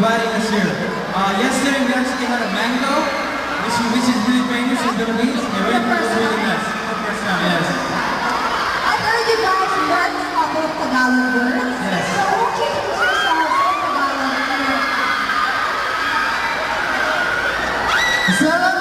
inviting us here. Uh, yesterday we actually had a mango, which, which is really famous in Philippines. And really, really, really nice. The first time, yes. I heard you guys learned a couple of Tagalog words. Yes. So won't you introduce yourselves in Tagalog? Salamat!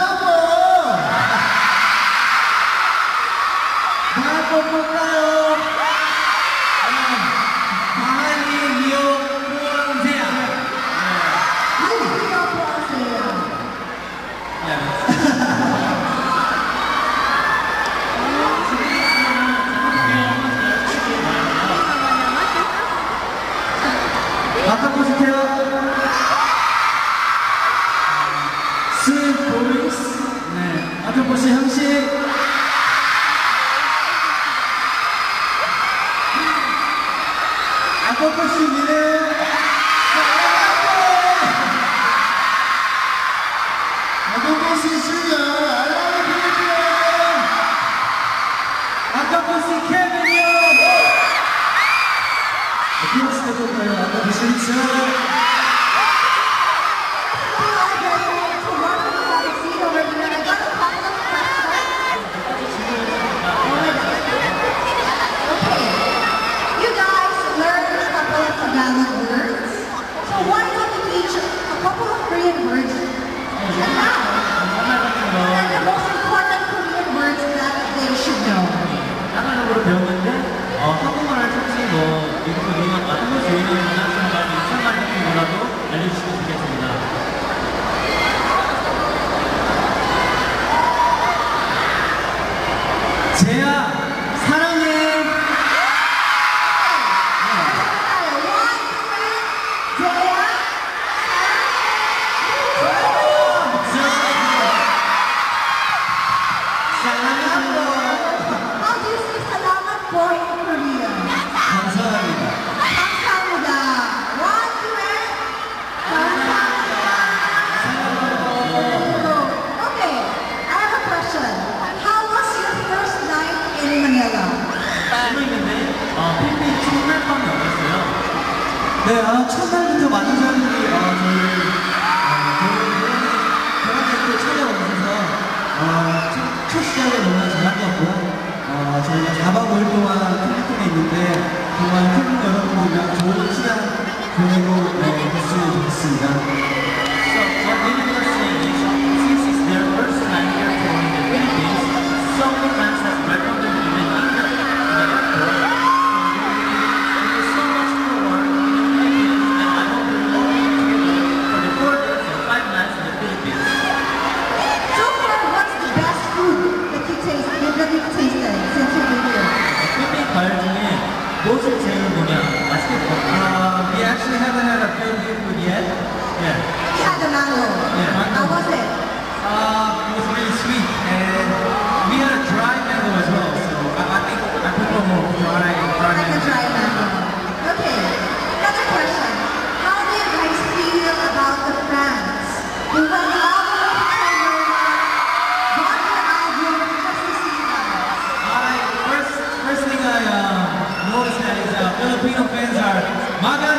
不是恒星。啊，都不是你的。Kevin Young! Aqui você está acompanhando a Babichão de Samba. 배웠는데 어, 한국말을 솔직히 뭐 미국 음악 같은 거 좋은 네, 아, 첫날부터 많은 사람들이 어, 저희 결혼을 결혼했고 찾아오면서 어, 첫, 첫 시간에 너무 Filipino fans